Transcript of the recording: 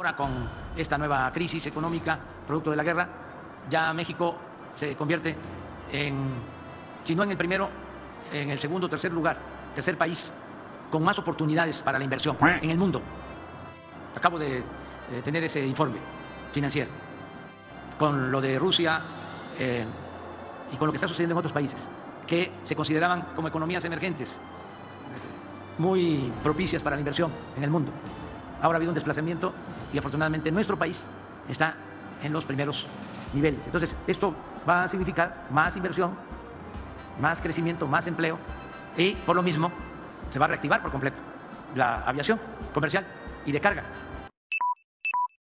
Ahora con esta nueva crisis económica producto de la guerra, ya México se convierte en, si no en el primero, en el segundo tercer lugar, tercer país con más oportunidades para la inversión en el mundo. Acabo de tener ese informe financiero con lo de Rusia eh, y con lo que está sucediendo en otros países que se consideraban como economías emergentes, muy propicias para la inversión en el mundo. Ahora ha habido un desplazamiento y afortunadamente nuestro país está en los primeros niveles. Entonces, esto va a significar más inversión, más crecimiento, más empleo y por lo mismo se va a reactivar por completo la aviación comercial y de carga.